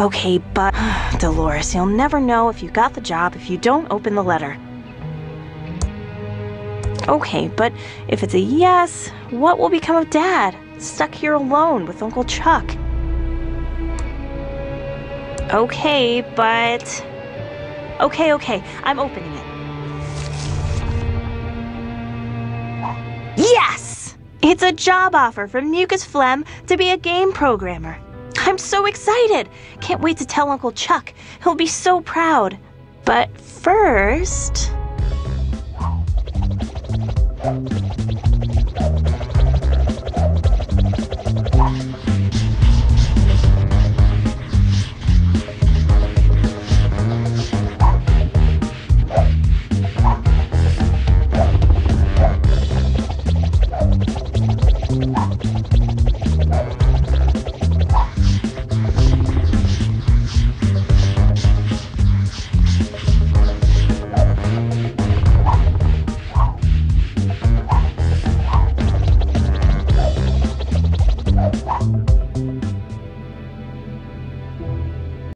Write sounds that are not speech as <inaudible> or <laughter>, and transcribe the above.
Okay, but <sighs> Dolores, you'll never know if you got the job if you don't open the letter. Okay, but if it's a yes, what will become of Dad? Stuck here alone with Uncle Chuck. Okay, but. Okay, okay, I'm opening it. Yes! It's a job offer from MmucusFlem to be a game programmer. I'm so excited! Can't wait to tell Uncle Chuck. He'll be so proud. But first. Yeah.